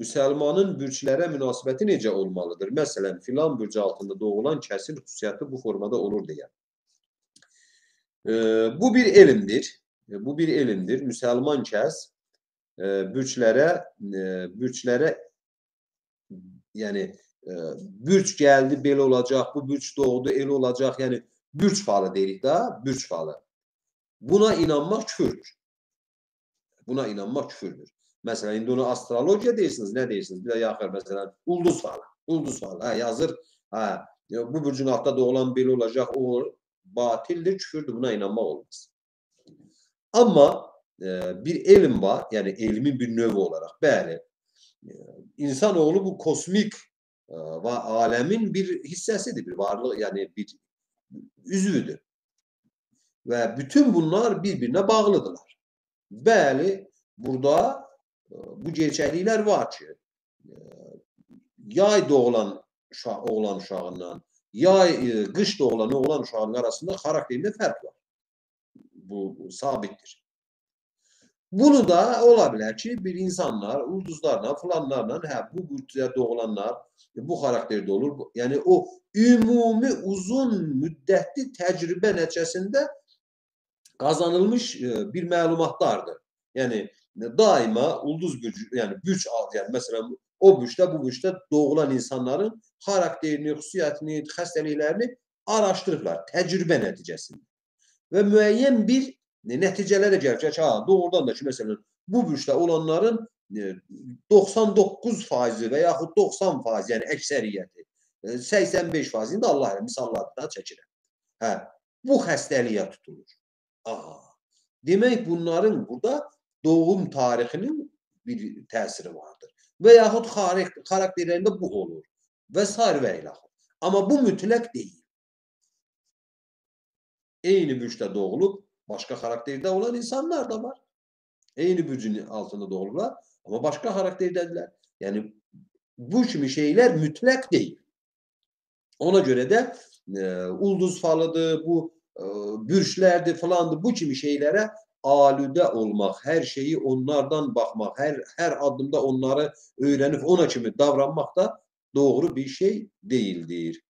müsəlmanın bürclərə münasibəti necə olmalıdır? Məsələn, filan bürc altında doğulan kəsin xüsusiyyəti bu formada olur deyə. E, bu bir elmdir. E, bu bir elmdir. Müsəlman kəs e, bürclərə e, bürclərə yəni e, bürc gəldi, belə olacaq, bu bürc doğdu, elə olacaq. Yəni bürc falı deyirik da, bürc falı. Buna inanmaq küfürdür. Buna inanmaq küfürdür. Məsələn, indi onu astrologiya deyirsiniz, nə deyirsiniz? Bir də yaxır, məsələn, ulduz falı. Ulduz falı, hə, yazır, hə, bu bürcün altında doğulan belə olacaq, o batildir, küfürdür, buna inanmaq olmaz. Amma e, bir elm var, yani elmin bir növü olarak. Bəli, e, insanoğlu bu kosmik e, ve alemin bir hissesidir, bir varlık, yani bir üzvüdür. Ve bütün bunlar birbirine bağlıdırlar. Bəli, burada bu gerçəkliklər var ki, e, yay doğulan oğlan uşağından, yay, e, qış doğulan oğlan uşağının arasında xarakterində fərq var. Bu, sabittir. Bunu da ola bilər ki, bir insanlar, ulduzlarla, falanlarla, hə, bu qüdrətə doğulanlar bu xarakterdə olur. Yəni o ümumi uzun müddətli təcrübə nəticəsində qazanılmış bir məlumatlardır. Yəni daima ulduz bürcü, yəni bürc, yəni məsələn o bürcdə, bu bürcdə doğulan insanların xarakterini, xüsusiyyətini, xəstəliklərini araşdırıblar təcrübə nəticəsində. Və müəyyən bir nəticələrə gəlir ki, ha, doğrudan da ki, məsələn, bu bürcdə olanların 99 e, faizi və yaxud 90 faiz, yəni əksəriyyəti, 85 e, faiz, indi Allah misallardan çəkirəm. Hə, bu xəstəliyə tutulur. Aha. Demək bunların burada doğum tarixinin bir təsiri vardır. Və yaxud xarakterlərində bu olur. Və s. və ilə. Amma bu mütləq deyil eyni bürcdə doğulub başka karakterde olan insanlar da var. Eyni bürcün altında doğulurlar ama başka karakterdedirler. Yani bu kimi şeyler mütlak değil. Ona göre de e, ulduz falıdır, bu e, bürçlerdi falandı bu kimi şeylere alüde olmak, her şeyi onlardan bakmak, her her adımda onları öğrenip ona kimi davranmak da doğru bir şey değildir.